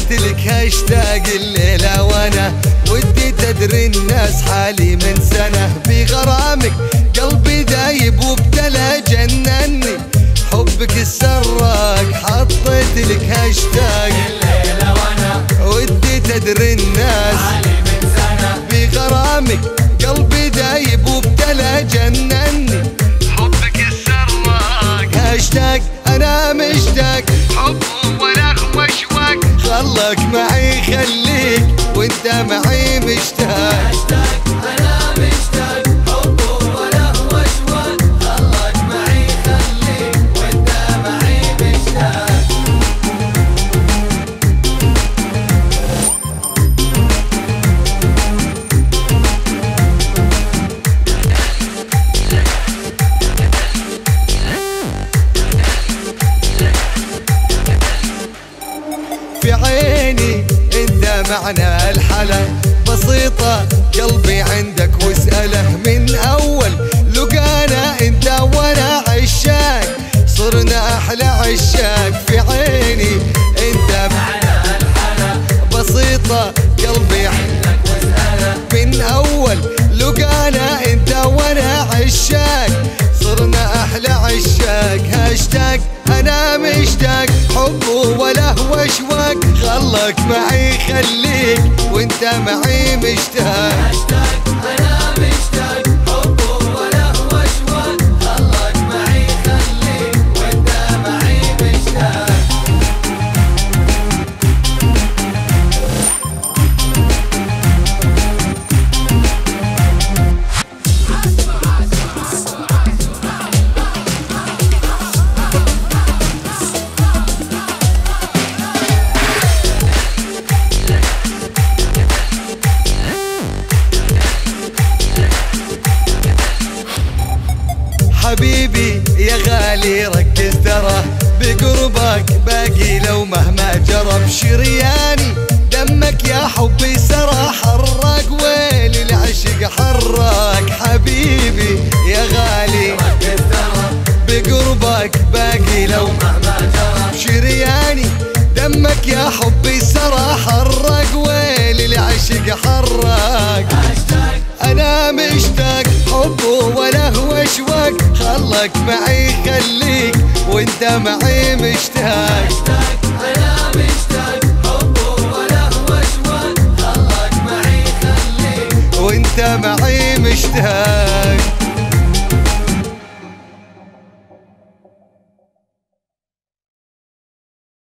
هاشتاق الليلة وأنا ودي تدري الناس حالي من سنة. بغرامك قلبي دايب وابتلى جنني. حبك السراق حطيت لك هاشتاق الليلة وأنا ودي تدري الناس حالي من سنة. بغرامك قلبي دايب وابتلى جنني. خلك معي خليك وانت معي مشتاق. أنا مشتاق. حب ولا معي خليك وانت معي مشتاق. في عيني انت معنى الحلا. بسيطة قلبي عندك واسأله من أول. لقانا أنت وأنا عشاق. صرنا أحلى عشاق في عيني انت معنا الحلا. بسيطة قلبي عندك واسأله من أول. لقانا أنت وأنا عشاق. صرنا أحلى عشاق. هاشتاق. أنا مشتاق. حب ولا هو خلك معي خليك وانت معي مشتاق. حبيبي يا غالي ركز ترى بقربك باقي لو مهما جرى بشرياني دمك يا حبي سرى حرك ويل العشق حرك. حبيبي يا غالي ركز ترى بقربك باقي لو مهما جرى شرياني. دمك يا حبي سرى حرك ويل العشق حرك. أنا مشتاق حب ولا خلك معي خليك وانت معي مشتاق. معي خليك وانت معي مشتاق.